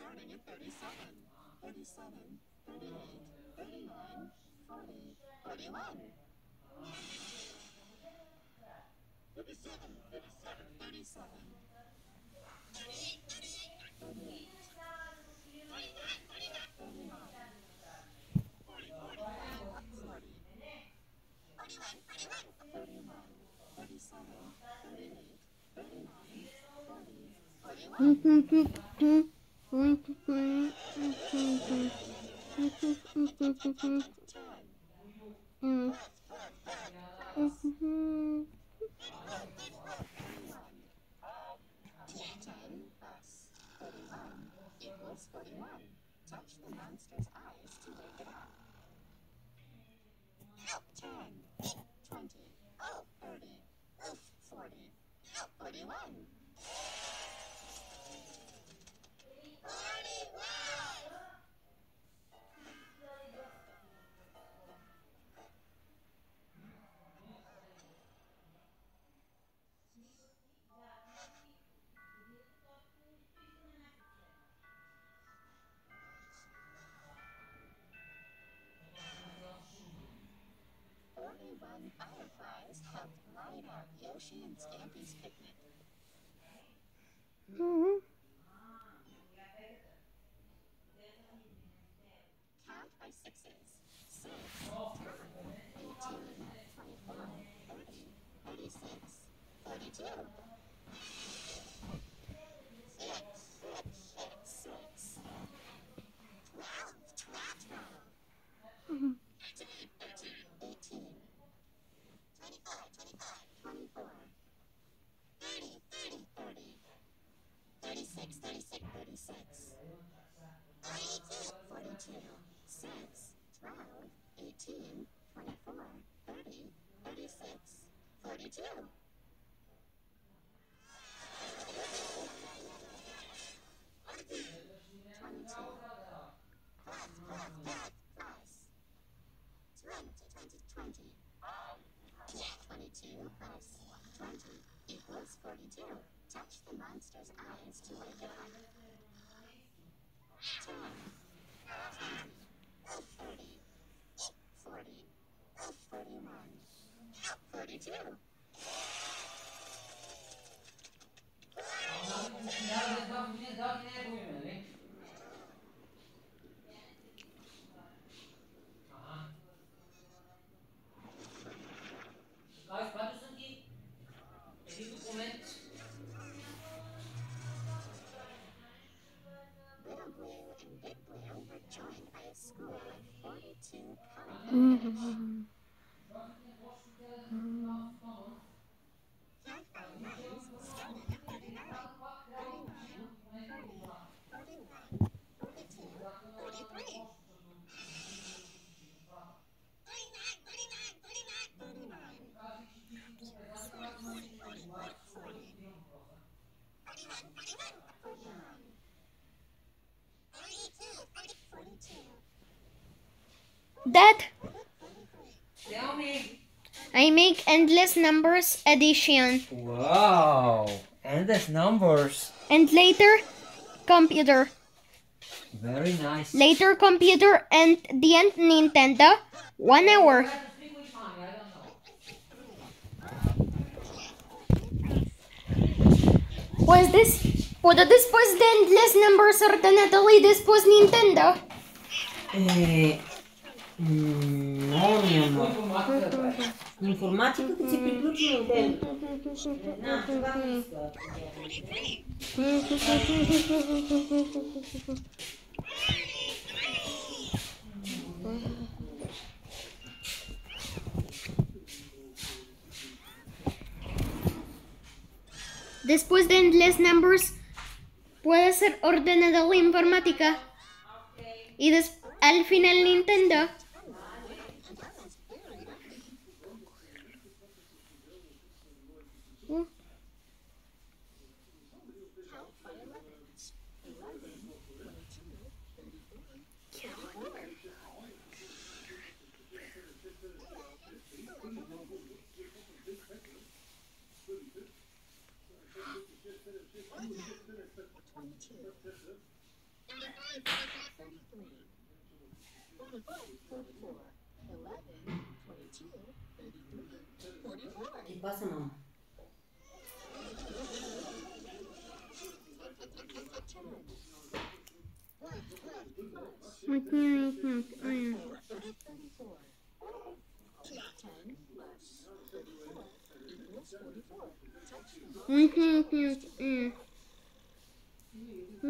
starting at 37, 37, 38, 39, 40, 41. 37, 37, 37. 38, 38, 38. 41. Touch the monster's eyes to wake it up. 10, 20, 30, 40, 41. 41! Forty-one fireflies helped light up Yoshi and Stampy's picnic. Count by sixes. Six, ten, eighteen, twenty-four, thirty, thirty-six, thirty-two. me too. plus 20 equals 42. Touch the monster's eyes to wake it up. 10, 10, 30, 40, 41, 42. dog, dog, né, Bunho? Dad, Tell me. I make endless numbers addition. Wow. Endless numbers. And later, computer. Very nice. Later, computer and the end Nintendo. One hour. Pues this, puedo después de les numbers ordenado y después Nintendo. Eh, no, mi amor. Informatica că Nintendo. Después de endless numbers puede ser ordenador informática. Y des- al final Nintendo. ¿Qué pasa, mamá? What Ah,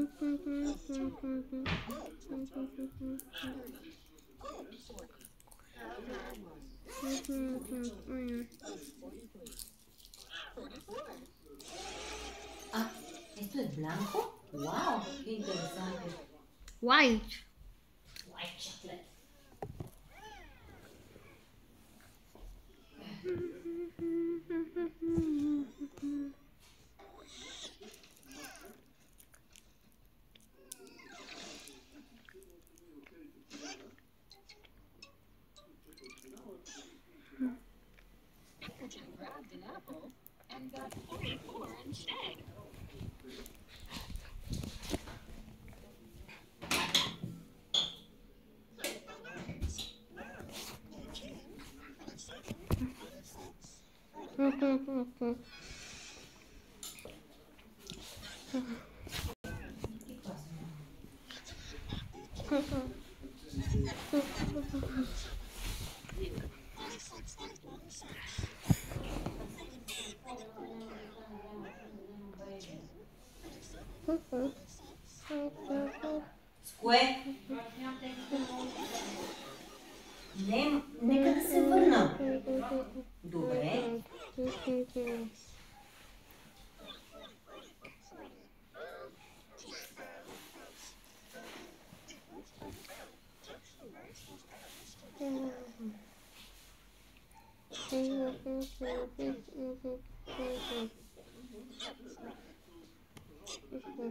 ¿esto es blanco? ¡Wow! ¡Qué interesante! White. White chocolate. grabbed and got 44 instead. С Не, нека да се върна. Добре. Thank you. Mm-hmm.